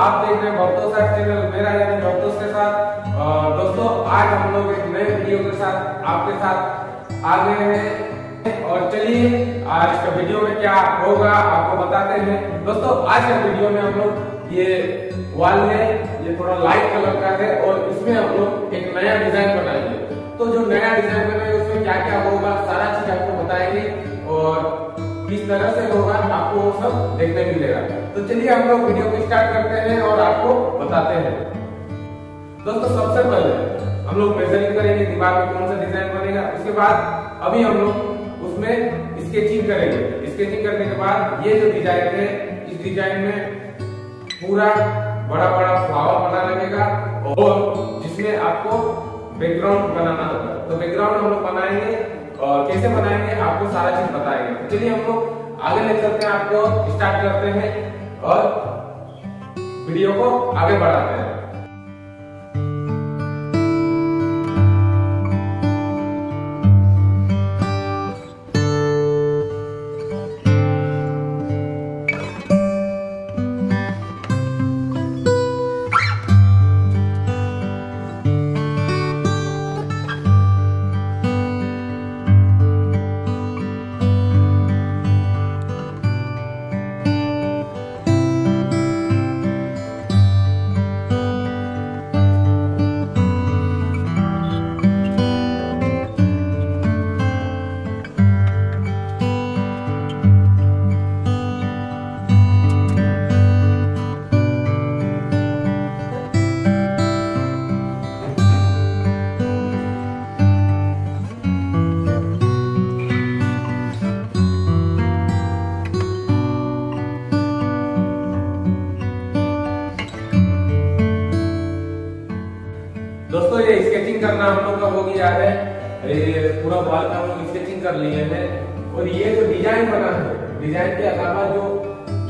आप देख रहे हैं भक्तों चैनल मेरा यानी भक्तों के साथ। दोस्तों, आज हम लोग एक नए वीडियो के साथ, आपके साथ आ गए हैं। और चलिए, आज का वीडियो में क्या होगा, आपको बताते हैं। दोस्तों, आज का वीडियो में हम लोग ये वॉल है, ये थोड़ा लाइट कलर का है, और इसमें हम लोग एक नया डिज़ाइन बनाएँगे। तो जो नया डिज़ाइन बनाएँगे, उसमें क्या क्या होगा, सारा चीज़ आपको बताएँगे। और किस तरह से होगा आपको वो सब देखने मिलेगा। तो चलिए हम लोग वीडियो को स्टार्ट करते हैं और आपको बताते हैं। दोस्तों, सबसे पहले हम लोग मेजरिंग करेंगे दिमाग में कौन सा डिज़ाइन बनेगा। उसके बाद अभी हम लोग उसमें स्केचिंग करेंगे। स्केचिंग करने के बाद ये जो डिज़ाइन है, इस डिज़ाइन में पूरा बड़ा बड़ा फ्लावर बना लगेगा और जिसमें आपको बैकग्राउंड बनाना होगा। तो बैकग्राउंड हम लोग बनाएँगे और कैसे बनाएँगे, आपको सारा चीज़ बताएँगे। तो चलिए हम लोग आगे ले चलते हैं, आपको स्टार्ट करते हैं और वीडियो को आगे बढ़ाते हैं। करना हम लोग का हो गया है पूरा वॉल का हम लोग स्केचिंग कर लिए हैं। और ये जो डिज़ाइन बना है डिज़ाइन के अलावा जो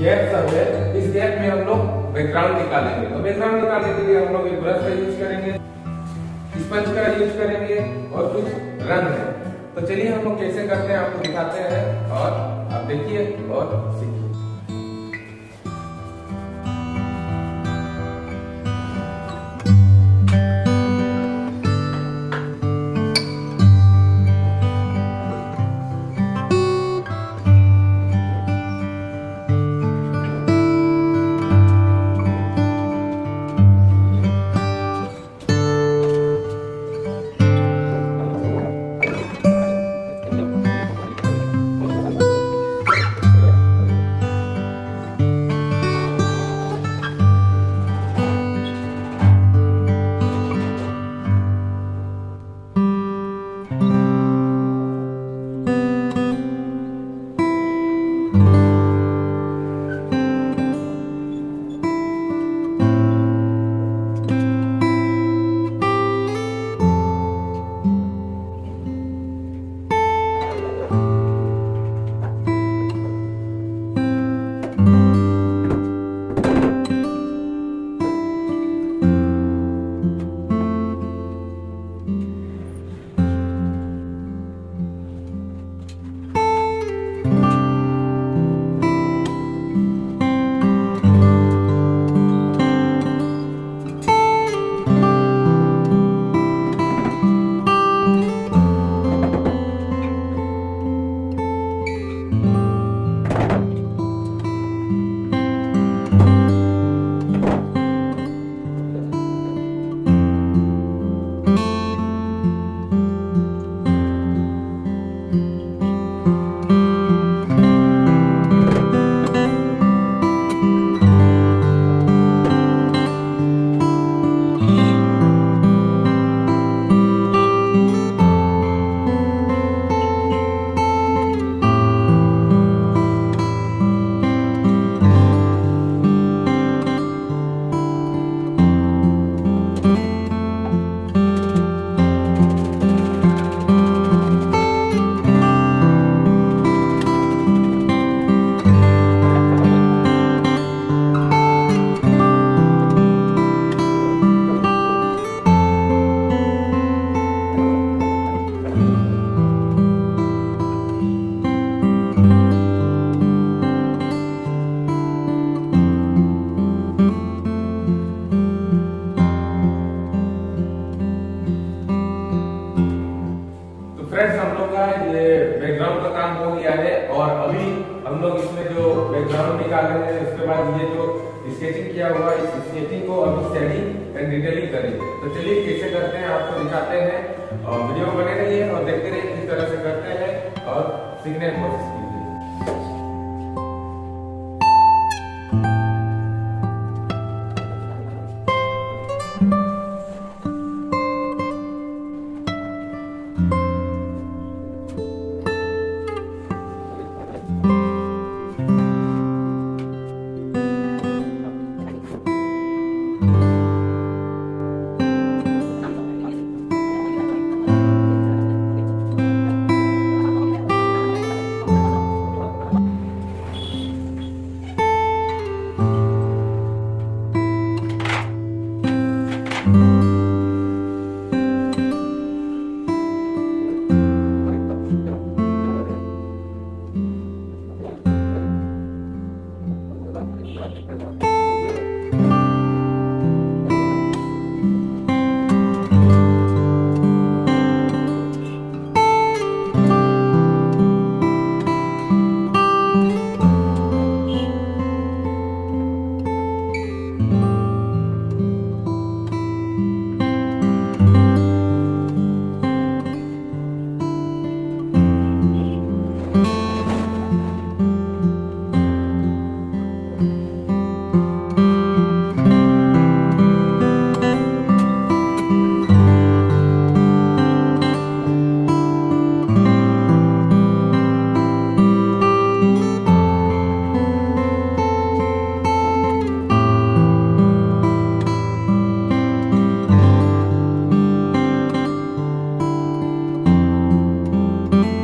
गैप सब है, इस गैप में हम लोग बैकग्राउंड निकालेंगे। तो बैकग्राउंड निकालने के लिए हम लोग एक ब्रश का यूज़ करेंगे स्पंज का यूज़ करेंगे और कुछ रंग है। तो चलिए हम लोग कैसे करते हैं, आपको दिखाते हैं और आप देखिए और सीखिए। का ये बैकग्राउंड का काम हो गया है और अभी हम लोग इसमें जो बैकग्राउंड निकाल रहे हैं, उसके बाद ये जो स्केचिंग किया हुआ इस स्केचिंग को अभी स्टडी एंड डिटेलिंग करेंगे। तो चलिए कैसे करते हैं, आपको दिखाते हैं। और वीडियो बने रहिए और देखते रहिए किस तरह से करते हैं और सीखने की कोशिश कीजिए। तो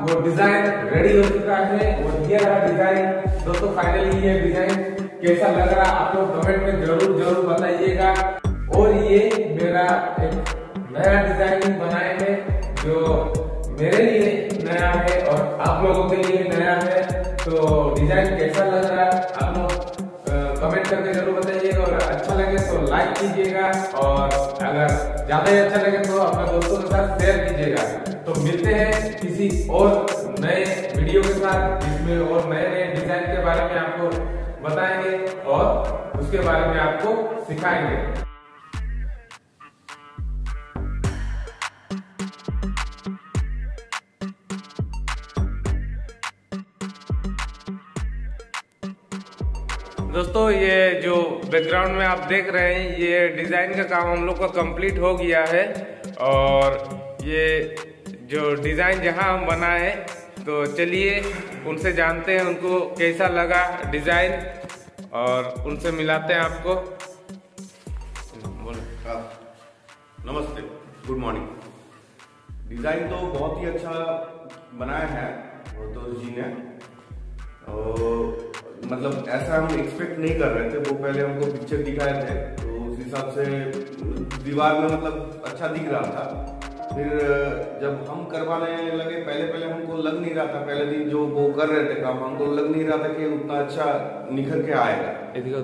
वो डिज़ाइन रेडी हो चुका है, वो ये रहा डिज़ाइन दोस्तों फाइनली ये डिज़ाइन कैसा लग रहा आप लोग कमेंट में ज़रूर ज़रूर बताइएगा। और ये मेरा एक नया डिज़ाइन बनाए हैं, जो मेरे लिए नया है और आप लोगों के लिए नया है। तो डिज़ाइन कैसा लग रहा है आप लोग कमेंट करके ज़रूर बताइएगा। और अच्छा लगे तो लाइक कीजिएगा और अगर ज़्यादा ही अच्छा लगे तो अपने दोस्तों के साथ शेयर कीजिएगा। मिलते हैं किसी और नए वीडियो के साथ, जिसमें और नए नए डिज़ाइन के बारे में आपको बताएँगे और उसके बारे में आपको सिखाएँगे। दोस्तों, ये जो बैकग्राउंड में आप देख रहे हैं, ये डिज़ाइन का काम हम लोग का कंप्लीट हो गया है और ये जो डिज़ाइन जहाँ हम बनाए तो चलिए उनसे जानते हैं उनको कैसा लगा डिज़ाइन और उनसे मिलाते हैं आपको। नमस्ते, गुड मॉर्निंग। डिज़ाइन तो बहुत ही अच्छा बनाया है तो जी ने। और मतलब ऐसा हम एक्सपेक्ट नहीं कर रहे थे, वो पहले हमको पिक्चर दिखाए थे तो उस हिसाब से दीवार में मतलब अच्छा दिख रहा था। फिर जब हम करवाने लगे पहले पहले हमको लग नहीं रहा था। पहले दिन जो वो कर रहे थे काम हमको लग नहीं रहा था कि उतना अच्छा निखर के आएगा।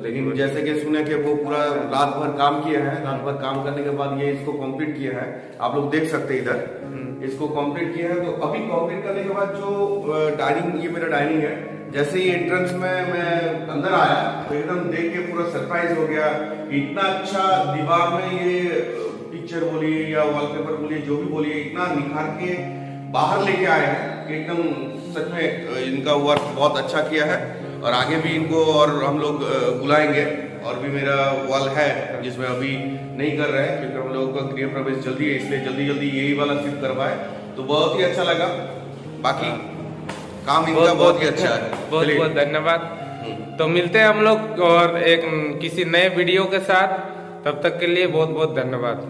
लेकिन जैसे कि सुने कि वो पूरा रात भर काम किए हैं रात भर काम करने के बाद ये इसको कंप्लीट किया है। आप लोग देख सकते हैं इधर। हम्म। इसको कंप्लीट किए हैं तो अभी कंप्लीट करने के बाद जो डाइनिंग ये मेरा डाइनिंग है जैसे ही एंट्रेंस में मैं अंदर आया तो एकदम देख के पूरा सरप्राइज़ हो गया। इतना अच्छा दीवार में ये पिक्चर बोलिए या वॉलपेपर बोलिए जो भी बोलिए इतना निखार के बाहर लेके आए हैं कि एकदम सच में इनका वर्क बहुत अच्छा किया है और आगे भी इनको और हम लोग बुलाएँगे और भी मेरा वॉल है जिसमें अभी नहीं कर रहे हैं क्योंकि हम लोगों का गृह प्रवेश जल्दी है इसलिए जल्दी जल्दी यही वाला शिफ्ट करवाए। तो बहुत ही अच्छा लगा। बाकी काम इनका बहुत ही अच्छा है। बहुत बहुत धन्यवाद। हम्म। तो मिलते हैं हम लोग और एक किसी नए वीडियो के साथ। तब तक के लिए बहुत बहुत धन्यवाद।